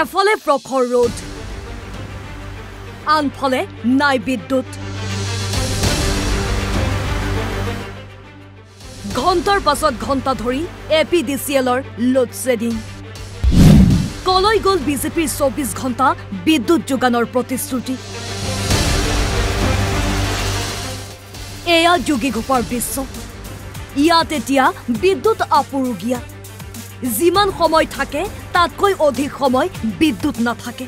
এফালে প্ৰখৰ ৰ'দ। আনফালে নাই বিদ্যুৎ। ঘণ্টাৰ পাছত ঘণ্টা ধৰি এ পি ডি চি এলৰ লোডশ্বেডিং কলৈ গ'ল বিজেপিৰ চৌবিছ ঘণ্টা বিদ্যুৎ যোগানৰ প্ৰতিশ্ৰুতি? এয়া যোগীঘোপাৰ দৃশ্য ইয়াত এতিয়া বিদ্যুৎ আপুৰুগীয়া। যিমান সময় থাকে তাতকৈ অধিক সময় বিদ্যুৎ নাথাকে।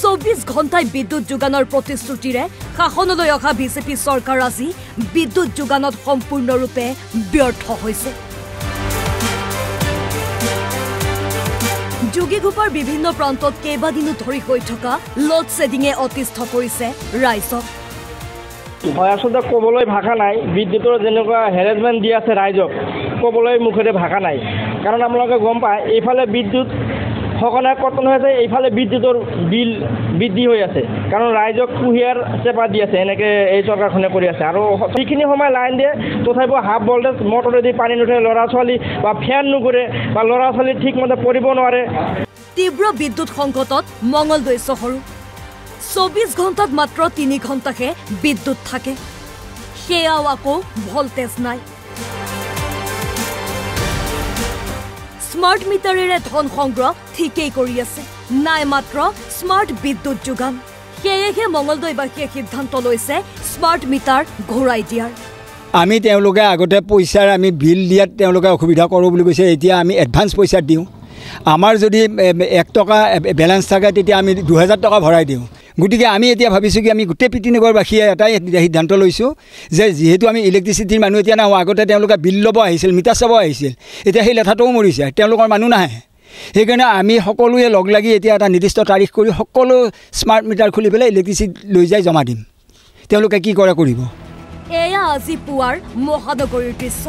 চৌবিছ ঘণ্টাই বিদ্যুৎ যোগানৰ প্ৰতিশ্ৰুতিৰে শাসনলৈ অহা বিজেপি চৰকাৰ আজি বিদ্যুৎ যোগানত সম্পূৰ্ণৰূপে ব্যৰ্থ হৈছে। যোগীঘোপাৰ বিভিন্ন প্ৰান্তত কেইবাদিনো ধৰি হৈ থকা লোড শ্বেডিঙে অতিষ্ঠ কৰিছে ৰাইজক। হয় আচলতে ক'বলৈ ভাষা নাই। বিদ্যুতৰ যেনেকুৱা হেৰেছমেণ্ট দি আছে ৰাইজক ক'বলৈ মুখেৰে ভাষা নাই। কাৰণ আপোনালোকে গম পায় এইফালে বিদ্যুৎ সঘনাই কৰ্তন হৈ আছে এইফালে বিদ্যুতৰ বিল বৃদ্ধি হৈ আছে। কাৰণ ৰাইজক কুঁহিয়াৰ চেপা দি আছে এনেকৈ এই চৰকাৰখনে কৰি আছে। আৰু যিখিনি সময় লাইন দিয়ে তথাপিও হাফ ভল্টেজ মটৰেদি পানী নুঠে ল'ৰা ছোৱালী বা ফেন নুঘূৰে বা ল'ৰা ছোৱালী ঠিকমতে পঢ়িব নোৱাৰে। তীব্ৰ বিদ্যুৎ সংকটত মঙলদৈ চহৰো। চৌবিছ ঘণ্টাত মাত্ৰ তিনি ঘণ্টাহে বিদ্যুৎ থাকে। সেয়াও আকৌ ভল্টেজ নাই। স্মাৰ্ট মিটাৰেৰে ধন সংগ্ৰহ ঠিকেই কৰি আছে। নাই মাত্ৰ স্মাৰ্ট বিদ্যুৎ যোগান। সেয়েহে মঙলদৈবাসীয়ে সিদ্ধান্ত লৈছে স্মাৰ্ট মিটাৰ ঘূৰাই দিয়াৰ। আমি তেওঁলোকে আগতে পইচাৰ আমি বিল দিয়াত তেওঁলোকে অসুবিধা কৰোঁ বুলি কৈছে এতিয়া আমি এডভান্স পইচা দিওঁ। আমাৰ যদি এক টকা বেলেঞ্চ থাকে তেতিয়া আমি দুহেজাৰ টকা ভৰাই দিওঁ। গতিকে আমি এতিয়া ভাবিছোঁ কি আমি গোটেই পিতিনগৰবাসীয়ে এটাই সিদ্ধান্ত লৈছোঁ যে যিহেতু আমি ইলেক্ট্ৰিচিটিৰ মানুহ এতিয়া নাহোঁ আগতে তেওঁলোকে বিল ল'ব আহিছিল মিটাৰ চাব আহিছিল এতিয়া সেই লেঠাটোও মৰিছে তেওঁলোকৰ মানুহ নাহে। সেইকাৰণে আমি সকলোৱে লগ লাগি এতিয়া এটা নিৰ্দিষ্ট তাৰিখ কৰি সকলো স্মাৰ্ট মিটাৰ খুলি পেলাই ইলেক্ট্ৰিচিটি লৈ যাই জমা দিম। তেওঁলোকে কি কৰে কৰিব? এয়া আজি পুৱাৰ মহানগৰীৰ দৃশ্য।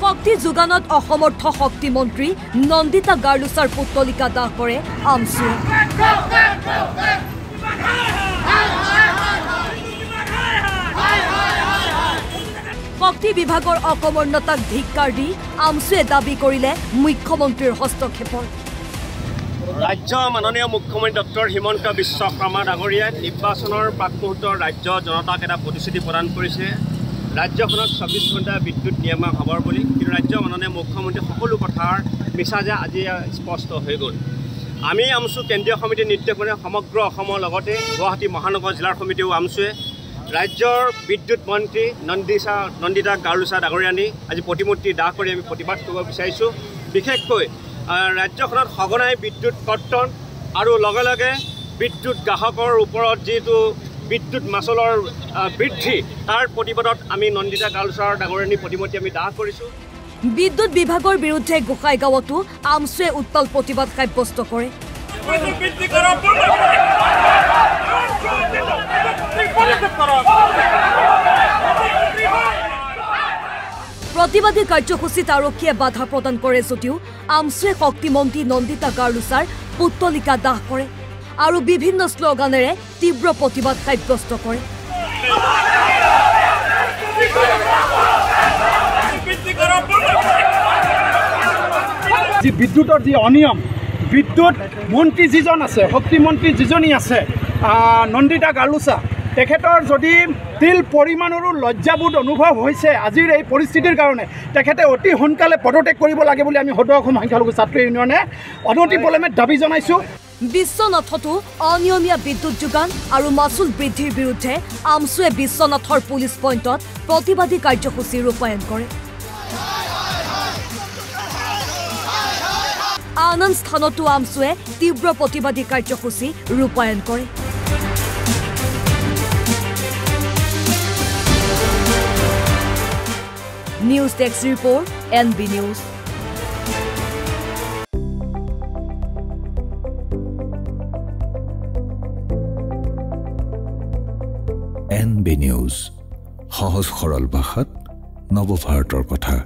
শক্তি যোগানত অসমৰ্থ শক্তিমন্ত্ৰী নন্দিতা গাৰ্লুচাৰ পুতলিকা দাহ কৰে আমচুৱে। শক্তি বিভাগৰ অকমৰ্ণতাক ধিক্কাৰ দি আমচুৱে দাবী কৰিলে মুখ্যমন্ত্ৰীৰ হস্তক্ষেপৰ। ৰাজ্য মাননীয় মুখ্যমন্ত্ৰী ডক্টৰ হিমন্ত বিশ্ব শৰ্মা ডাঙৰীয়াই নিৰ্বাচনৰ প্ৰাক মুহূৰ্তৰ ৰাজ্য জনতাক এটা প্ৰতিশ্ৰুতি প্ৰদান কৰিছে। ৰাজ্যখনত চৌবিছ ঘণ্টা বিদ্যুৎ নিয়মা হ'বৰ বুলি কিন্তু ৰাজ্য মাননীয় মুখ্যমন্ত্ৰী সকলো কথাৰ মিছা যে আজি স্পষ্ট হৈ গ'ল। আমি আমচু কেন্দ্ৰীয় সমিতিৰ নিৰ্দেশমতে সমগ্ৰ অসমৰ লগতে গুৱাহাটী মহানগৰ জিলাৰ সমিতিও আমচুৱে ৰাজ্যৰ বিদ্যুৎ মন্ত্ৰী নন্দিচা নন্দিতা গাৰুচা ডাঙৰীয়ানী আজি প্ৰতিমূৰ্তি দাহ কৰি আমি প্ৰতিবাদ কৰিব বিচাৰিছোঁ। বিশেষকৈ ৰাজ্যখনত সঘনাই বিদ্যুৎ কৰ্তন আৰু লগে লগে বিদ্যুৎ গ্ৰাহকৰ ওপৰত যিটো বিদ্যুৎ মাচুলৰ বৃদ্ধি তাৰ প্ৰতিবাদত আমি নন্দিতা গালচাৰ ডাঙৰীয়ানী প্ৰতিমূৰ্তি আমি দাহ কৰিছোঁ। বিদ্যুৎ বিভাগৰ বিৰুদ্ধে গোসাইগাঁৱতো আমচুৱে উত্তাল প্ৰতিবাদ সাব্যস্ত কৰে। প্ৰতিবাদী কাৰ্যসূচীত আৰক্ষীয়ে বাধা প্ৰদান কৰে যদিও আমচুৱে শক্তিমন্ত্ৰী নন্দিতা গাৰ্লুচাৰ পুতলিকা দাহ কৰে আৰু বিভিন্ন শ্লোগানেৰে তীব্ৰ প্ৰতিবাদ সাব্যস্ত কৰে। যি বিদ্যুতৰ যি অনিয়ম বিদ্যুৎ মন্ত্ৰী যিজন আছে শক্তিমন্ত্ৰী যিজনী আছে নন্দিতা গালুচা তেখেতৰ যদি তিল পৰিমাণৰো লজ্জাবোধ অনুভৱ হৈছে আজিৰ এই পৰিস্থিতিৰ কাৰণে তেখেতে অতি সোনকালে পদত্যাগ কৰিব লাগে বুলি আমি সদৌ অসম সংখ্যালঘু ছাত্ৰ ইউনিয়নে অনতি পলমে দাবী জনাইছোঁ। বিশ্বনাথতো অনিয়মীয়া বিদ্যুৎ যোগান আৰু মাচুল বৃদ্ধিৰ বিৰুদ্ধে আমচুৱে বিশ্বনাথৰ পুলিচ পইণ্টত প্ৰতিবাদী কাৰ্যসূচী ৰূপায়ণ কৰে। আন আন স্থানতো আমচুৱে তীব্ৰ প্ৰতিবাদী কাৰ্যসূচী ৰূপায়ণ কৰে। Report N B news N B news সহজ সৰল ভাষাত নৱভাৰতৰ কথা।